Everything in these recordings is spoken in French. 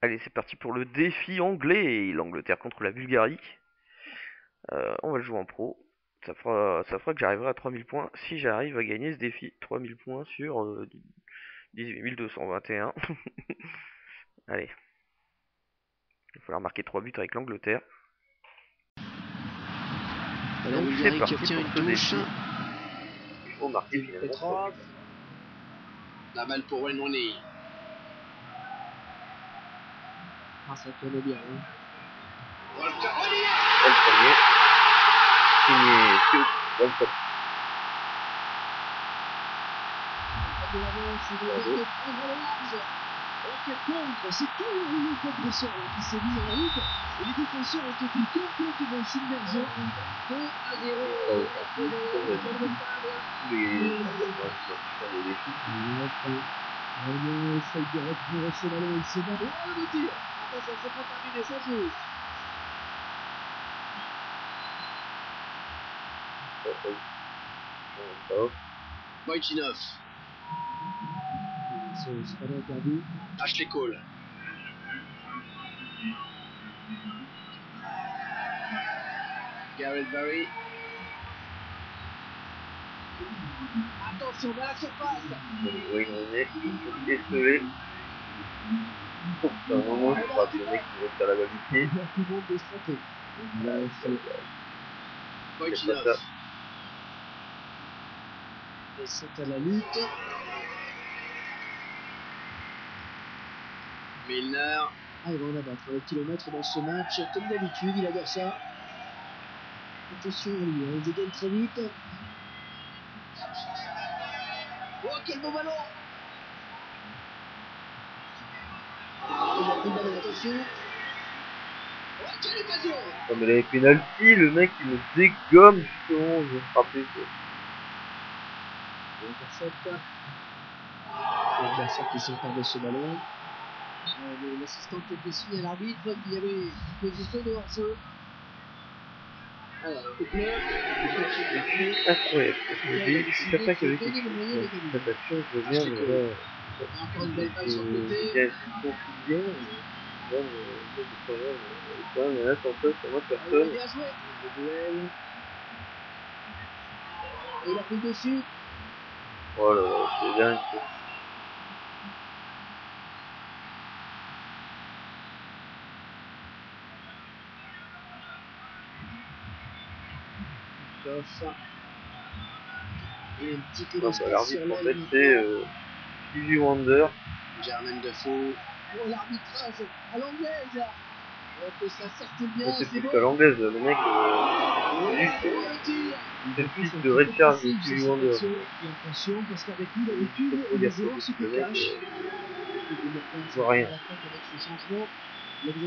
Allez, c'est parti pour le défi anglais. L'Angleterre contre la Bulgarie. Euh, on va le jouer en pro. Ça fera, ça fera que j'arriverai à 3000 points si j'arrive à gagner ce défi. 3000 points sur euh, 18 221. Allez. Il va falloir marquer 3 buts avec l'Angleterre. La Donc, Bulgarie c'est qui parti obtient pour une ce touche. défi. Il faut marquer finalement. Petrov. La balle pour Wayne Rooney. Ah, ça tourne bien. Hein. Walter Pas le premier. Signé Théo Walcott. de l'avance, prendre le large. Alors que contre, c'est tout le rouleau compresseur qui s'est mis en route. Et les défenseurs ont été complètement submergés. 2 à 0. Oh, Renault essaye de reprendre ce ballon, il se bat. Oh le tir Attention, c'est pas terminé, ça joue. Wojcinov. Ce ballon perdu. Ashley Cole. Gareth Barry. Attention, dans la surface. Oui, on est un moment, je crois que le mec qui faire la balle du pied. Tout le monde de se tromper. Ouais, c'est- Wojcinov. C'est pas ça. Et c'est à la lutte. Milner. Ah, il va en abattre le kilomètre dans ce match. Comme d'habitude, il adore ça. Attention à lui, hein, il dégaine très vite. Oh, quel beau ballon Il a ballon, attention. Oh, quelle occasion Non, mais les penalty, le mec il me dégomme justement, je vais frapper. quoi. L'adversaire qui s'empare de ce ballon. Euh, L'assistant qui fait signe à l'arbitre qu'il y avait une position de hors-jeu. Alors, coup de C'est incroyable. Parce que j'ai- Je suis certain qu'il y avait je veux mais là, il y a une confusion. ça, c'est mais là, sans sur moi, personne. duel. Et il a pris dessus. Oh là là, c'est dingue. Ça. Et un petit peu bah, d'espace L'arbitre, sur en fait, c'est euh, Stevie Wonder. Germaine Defoe. Oh, l'arbitrage à l'anglaise. Que ça circule bien, C'est plus qu'à l'anglaise, le mec. Euh, Oh, juste, fils de Richard de Stevie Wonder. Et attention, parce qu'avec lui, d'habitude, les joueurs se cachent. rien. Ah,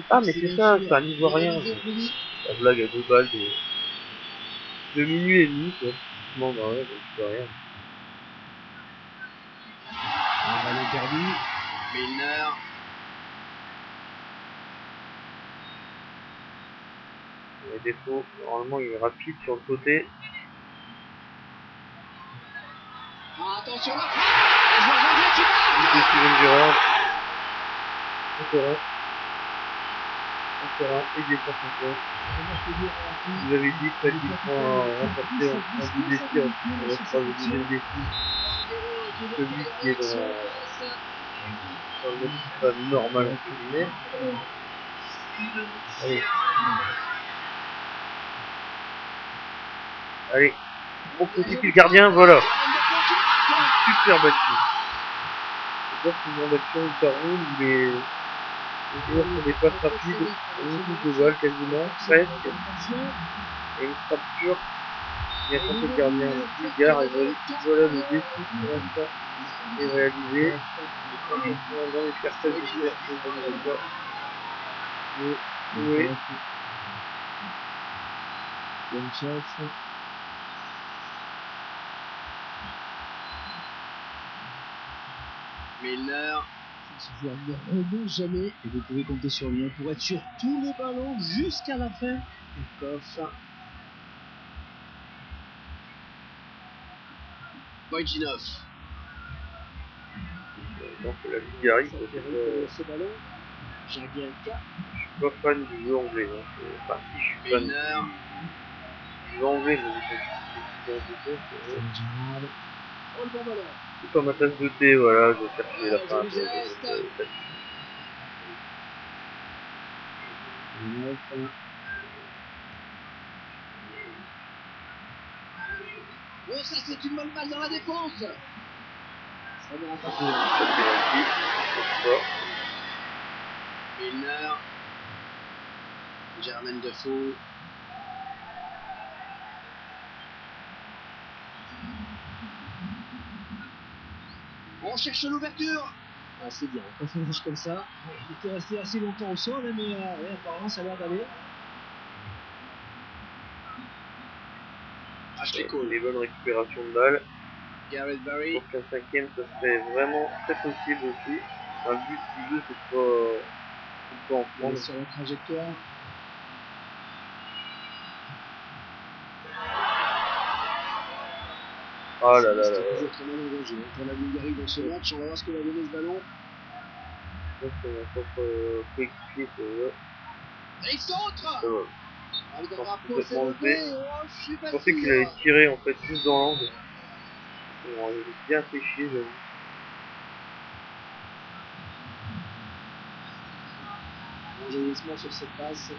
Ah, mais c'est ça, c'est un Ivoirien. La blague à deux balles de, de minuit et demi, quoi. Non, bah ouais, peux rien. Un ballon perdu. Milner. Il y a des défauts. Normalement, il est rapide sur le côté. Ah, attention là. Je vois Jean-Pierre qui Il marque. Encore un. Et. Vous avez dit que fallait points remportés en en deux défis. On faire le deuxième défi. Celui qui est dans, dans le mode pas normal entre guillemets. Allez. Allez. On petit le gardien, voilà. Super action hyper ronde où joueurs font des passes rapides, une de balle quasiment, presque, et une frappe pure. Il y a tenté le gardien et voilà, le défi pour l'instant est réalisé. Dans les personnes qui jouent à ce pas. Mais, oui, Milner. Joueur ne renonce jamais et vous pouvez compter sur lui pour être sur tous les ballons jusqu'à la fin. Koff. Wojcinov. donc la Bulgarie, ce ballon. Jagielka. Je suis pas fan du jeu anglais. C'est- Enfin, si je suis fan du jeu anglais, mais je suis pas c'est Gerrard. Oh, le c'est pas ma tasse de thé, voilà, je vais chercher la fin. Oh, ça c'est une bonne balle dans la défense. Ça n'ira pas. Ça Milner. Germaine Defoe. On cherche l'ouverture. Ah, c'est bien, quand on marche comme ça. Il était resté assez longtemps au sol, hein, mais euh, apparemment ça a l'air d'aller. Ashley. Cole, Des bonnes récupérations de balles. Gareth Je Barry, pense qu'un cinquième, ça serait vraiment très possible aussi. Le but du jeu, c'est pas, pas en on est prendre. sur la trajectoire. Ah là là là. Toujours très mal engagé hein, pour la Bulgarie dans ce match. On va voir ce que va donner ce ballon. Euh, c'est eux. Et il centre devra complètement posséder. loupé. Oh, je pensais qu'il allait tirer en fait juste dans l'angle. Bon, il est bien fait chier, j'avoue. Enjaillissement sur cette passe.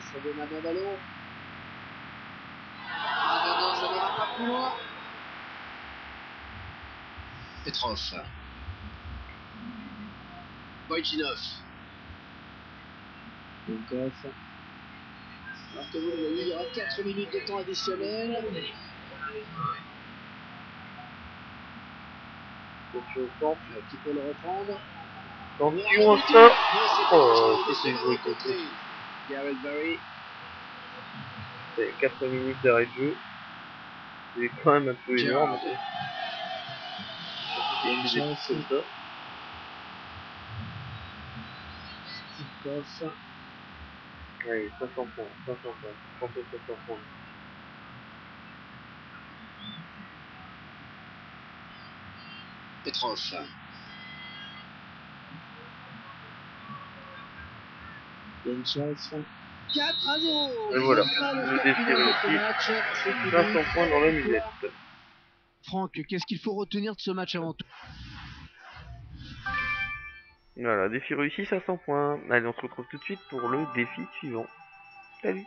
Ça donne un bon ballon. Ah non, non, ça n'ira pas plus loin. Petrov. Wojcinov. Volkov. Alors que vous le voyez, il y aura 4 minutes de temps additionnel. Attention au centre. Euh, Qui peut le reprendre Attention à ça Oh, Oh, c'est joué côté. Gareth Barry. C'est 4 minutes d'arrêt de jeu. C'est quand même un peu énorme. C'est trucs comme ça. Koff. Allez, 500 points, 500 points. 30 500 points. Petrov. Benchov. 4 à 0. Et voilà, Pas le défi réussi. match. C'est fini. 500 points dans la musette. Franck, qu'est-ce qu'il faut retenir de ce match avant tout? Voilà, défi réussi, 500 points. Allez, on se retrouve tout de suite pour le défi suivant. Salut